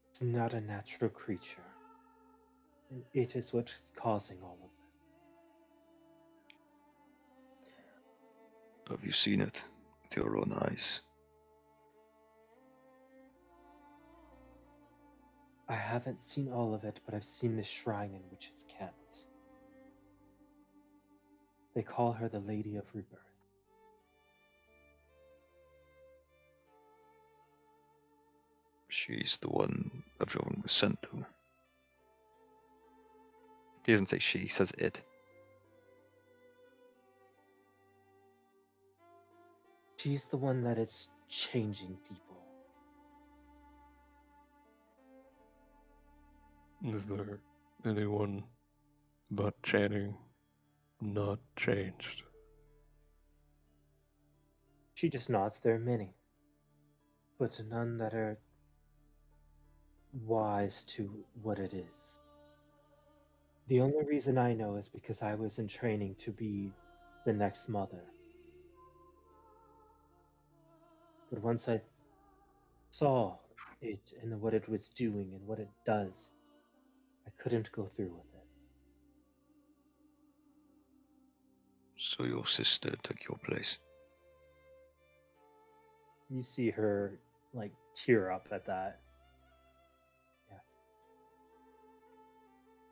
It's not a natural creature, and it is what's causing all of it. Have you seen it with your own eyes? I haven't seen all of it, but I've seen the shrine in which it's kept. They call her the Lady of Rebirth. She's the one everyone was sent to. he doesn't say she, he says it. She's the one that is changing people. Is there anyone but Channing not changed? She just nods. There are many, but none that are wise to what it is. The only reason I know is because I was in training to be the next mother. But once I saw it and what it was doing and what it does, I couldn't go through with it. So your sister took your place. You see her like tear up at that. Yes.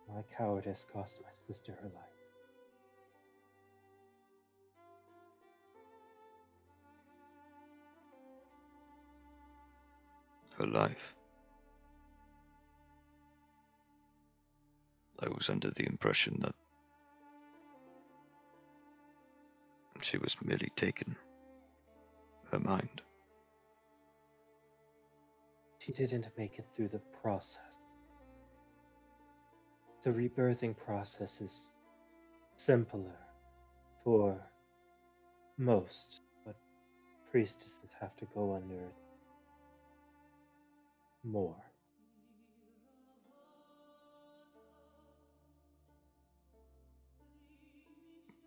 My cowardice cost my sister her life. Her life. I was under the impression that she was merely taken. Her mind. She didn't make it through the process. The rebirthing process is simpler for most, but priestesses have to go under it more.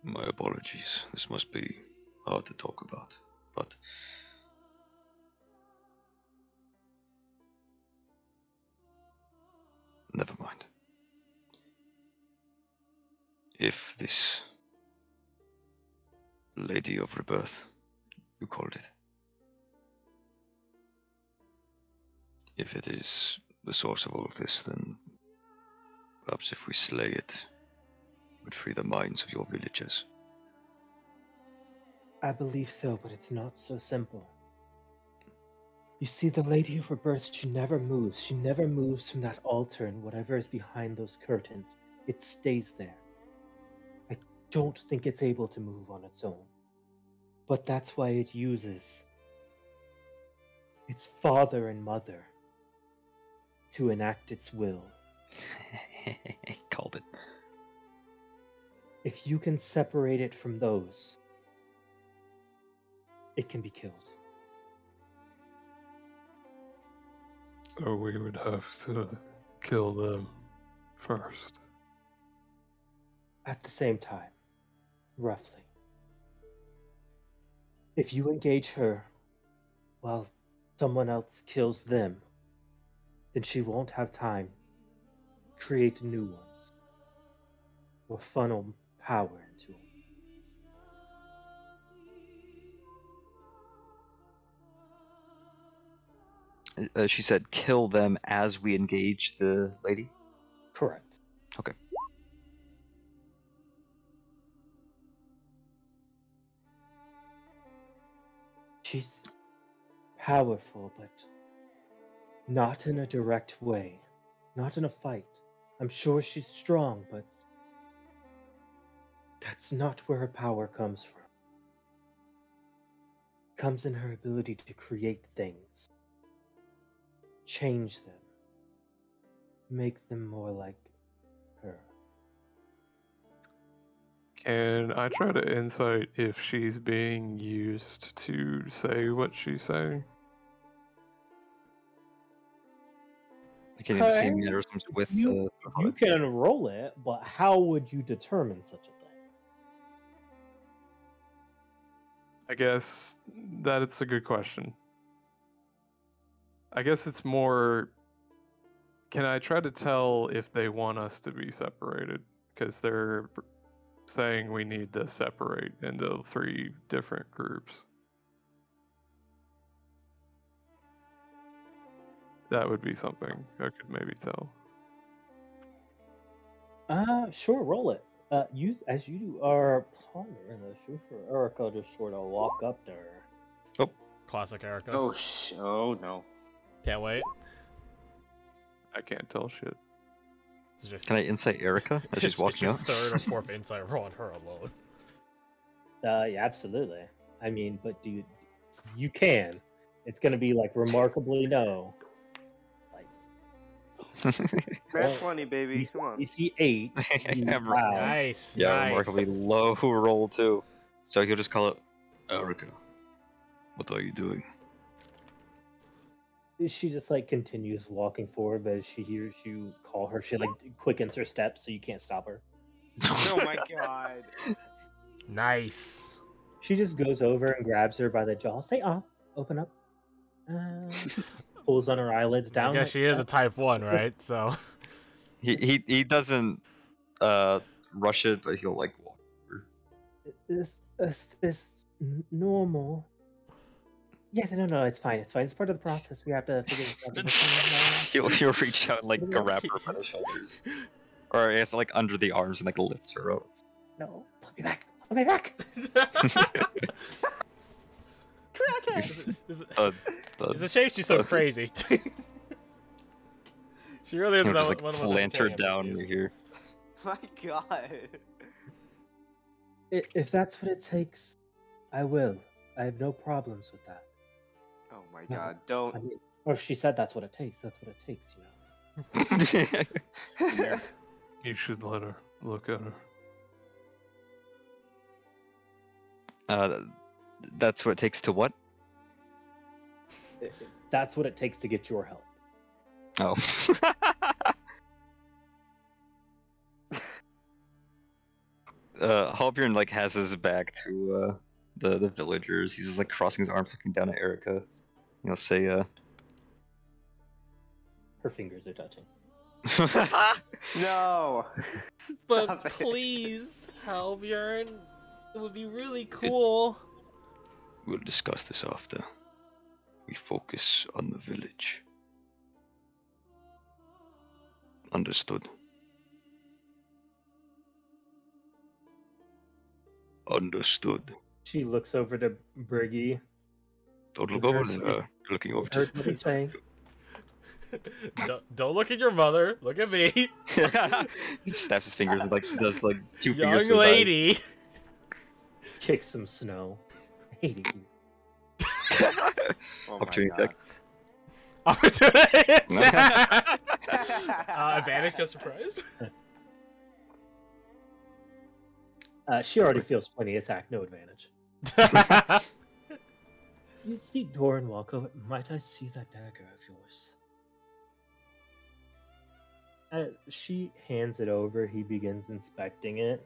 My apologies. This must be hard to talk about, but never mind. If this Lady of Rebirth, you called it, if it is the source of all of this, then perhaps if we slay it, would free the minds of your villagers. I believe so, but it's not so simple. You see, the Lady of Rebirth, she never moves. She never moves from that altar and whatever is behind those curtains. It stays there. I don't think it's able to move on its own. But that's why it uses its father and mother to enact its will. He [laughs] called it. If you can separate it from those, it can be killed. So we would have to kill them first. At the same time, roughly. If you engage her while someone else kills them, then she won't have time to create new ones or funnel power into them. Uh, she said, "Kill them as we engage the lady." Correct. Okay. She's powerful, but not in a direct way. Not in a fight. I'm sure she's strong, but that's not where her power comes from. It comes in her ability to create things, change them, make them more like her. Can I try to insight if she's being used to say what she's saying? Like any of the same Okay. mannerisms with You- uh, You can roll it, but how would you determine such a thing? I guess that it's a good question. I guess it's more can I try to tell if they want us to be separated? Because they're saying we need to separate into three different groups. That would be something I could maybe tell. Uh, sure, roll it. Uh, you as you are partner in the shoe for Erica just sort of walk up to her. Classic Erica. Oh sh! Oh no. Can't wait. I can't tell shit. This is your Can I insight Erica as she's walking up? third or [laughs] fourth insight roll on her alone. Uh, yeah, absolutely. I mean, but do you, you can. It's gonna be like remarkably no. Like Nat Oh, 20, baby. you, Come on. you see eight. [laughs] you- wow. Nice. yeah, nice. remarkably low [laughs] roll too. So he'll just call it. Erica, what are you doing? She just like continues walking forward, but as she hears you call her, she like quickens her steps so you can't stop her. oh my [laughs] god. Nice. She just goes over and grabs her by the jaw. Say, "Ah, open up." Uh, pulls on her eyelids down. Yeah, like she is a type one, [laughs] right? So He he he doesn't uh rush it, but he'll like walk. over. Is is this normal? Yeah, no, no, it's fine. It's fine. It's part of the process. We have to figure this [laughs] He'll out. he'll reach out and like Yeah. grab her by the [laughs] shoulders, or I guess like under the arms and like lift her up. no, put me back. Put me back. Is, it- is, it- Uh, the, a shame she's so crazy. [laughs] she really is he'll one of like one of the most plant her down right here. [laughs] My god. If that's what it takes, I will. I have no problems with that. Oh my No, god. Don't. mean, or she said that's what it takes. That's what it takes, you know. [laughs] You should let her look at her. uh, that's what it takes to what? I- I- That's what it takes to get your help. Oh. [laughs] uh, Halbjorn like has his back to uh the the villagers. He's just like crossing his arms, looking down at Erica. You'll say, uh, Her fingers are touching. [laughs] No. But Stop it. please, Halbjorn, it would be really cool. We'll discuss this after. We focus on the village. Understood. Understood. She looks over to Briggy. Don't look Heard over what there. Looking over to Heard what he's saying. [laughs] don't, don't look at your mother. Look at me, he snaps his fingers and like does like two young fingers. to his eyes. lady. Kick some snow. I hated you. Oh Opportunity God. attack. [laughs] Opportunity attack. [laughs] uh, advantage because surprised. [laughs] Uh, she already feels plenty attack, no advantage. You see Doran walk over. Might I see that dagger of yours? Uh, she hands it over. He begins inspecting it.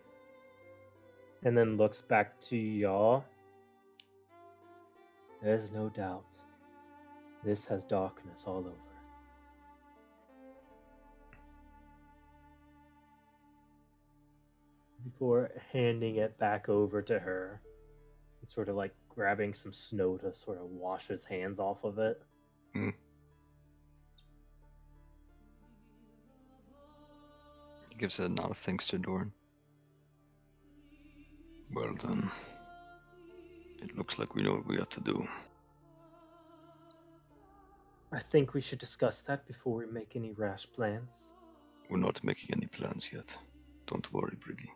And then looks back to y'all. There's no doubt. This has darkness all over. Before handing it back over to her, and sort of like grabbing some snow to sort of wash his hands off of it. Hmm. He gives a nod of thanks to Doran. Well then, it looks like we know what we have to do. I think we should discuss that before we make any rash plans. We're not making any plans yet. Don't worry, Briggy.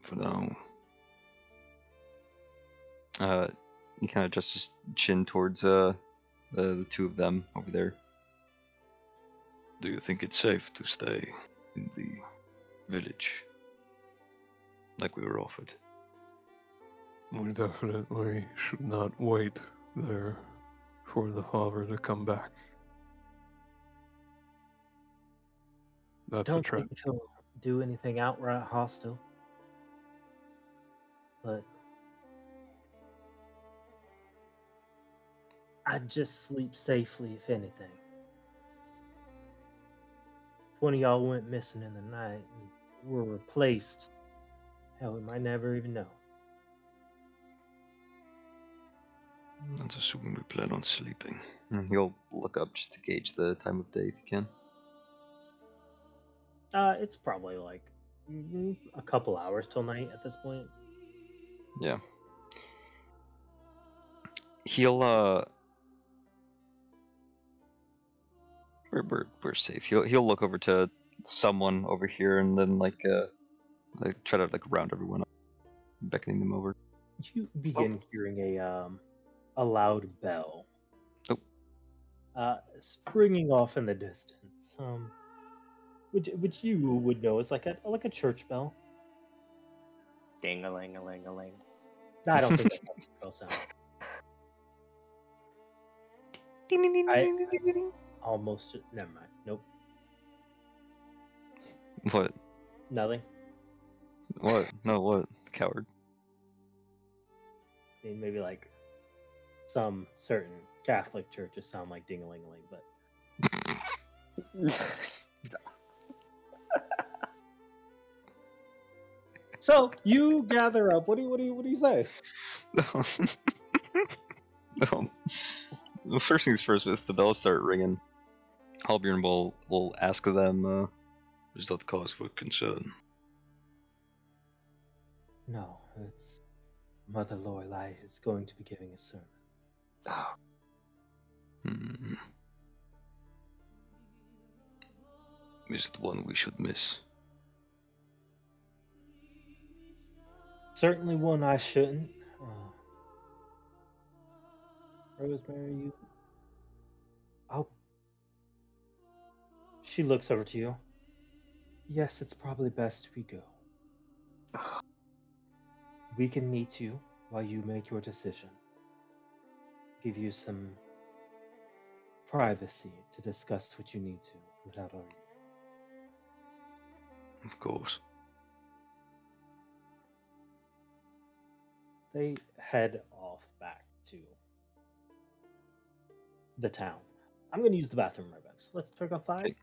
For now, Uh, he kind of adjusts his chin towards uh the, the two of them over there. do you think it's safe to stay in the village? Like we were offered. We definitely should not wait there for the father to come back. That's Don't trend. think he'll do anything outright hostile. But I'd just sleep safely if anything. If one of y'all went missing in the night and were replaced, hell, we might never even know. That's assuming we plan on sleeping. And he'll look up just to gauge the time of day if he can. Uh, it's probably like mm, a couple hours till night at this point. Yeah. He'll uh we're we're, we're safe. He'll he'll look over to someone over here and then like uh like try to like round everyone up, beckoning them over. You begin hearing a um a loud bell. Oh. Uh, springing off in the distance. Um, which which you would know is like a like a church bell. Ding a ling a ling a ling. I don't think [laughs] that's how the bell sound. [laughs] I, almost never mind. Nope, What? nothing. What? No, what? Coward. I mean, maybe like some certain Catholic churches sound like ding a ling a ling, but [laughs] so you gather up. What do you what do you what do you say? [laughs] um, well, first things first, if the bells start ringing, Halbjorn will will ask them. Uh, Is that cause for concern? No, it's Mother Lorelai is going to be giving a sermon. Oh, Hmm. Is it one we should miss? Certainly one I shouldn't. Uh, Rosemary, you. I'll. She looks over to you. Yes, it's probably best we go. We can meet you while you make your decision. Give you some privacy to discuss what you need to without ears. Of course. They head off back to the town. I'm going to use the bathroom right back. So let's pick up five.